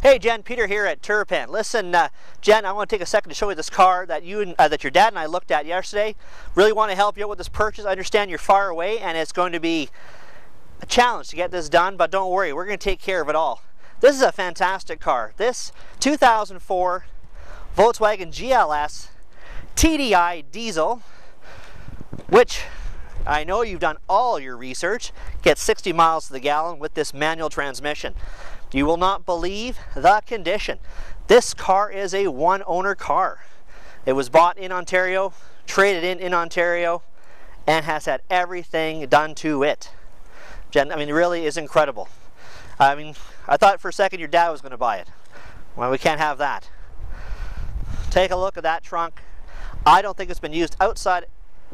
Hey Jenn, Peter here at Turpin. Listen, uh, Jenn, I want to take a second to show you this car that you and, uh, that your dad and I looked at yesterday. Really want to help you out with this purchase. I understand you're far away and it's going to be a challenge to get this done, but don't worry, we're going to take care of it all. This is a fantastic car. This 2004 Volkswagen GLS TDI diesel, which I know you've done all your research, gets 60 miles to the gallon with this manual transmission. You will not believe the condition. This car is a one owner car. It was bought in Ontario, traded in in Ontario, and has had everything done to it. Jenn, I mean, it really is incredible. I mean, I thought for a second your dad was going to buy it. Well, we can't have that. Take a look at that trunk. I don't think it's been used outside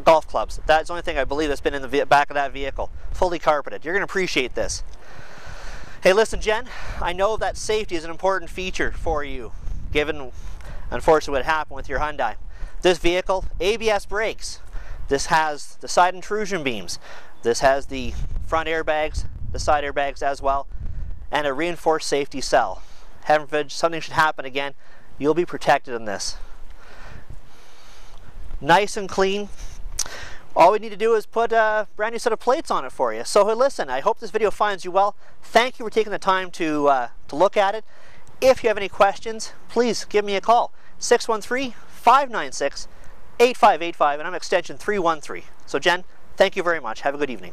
golf clubs. That's the only thing I believe that's been in the back of that vehicle. Fully carpeted. You're going to appreciate this. Hey, listen, Jenn, I know that safety is an important feature for you, given, unfortunately, what happened with your Hyundai. This vehicle, ABS brakes. This has the side intrusion beams. This has the front airbags, the side airbags as well, and a reinforced safety cell. Heaven forbid something should happen again, you'll be protected in this. Nice and clean, all we need to do is put a brand new set of plates on it for you. So listen, I hope this video finds you well. Thank you for taking the time to, uh, to look at it. If you have any questions, please give me a call. 613-596-8585 and I'm extension 313. So Jenn, thank you very much. Have a good evening.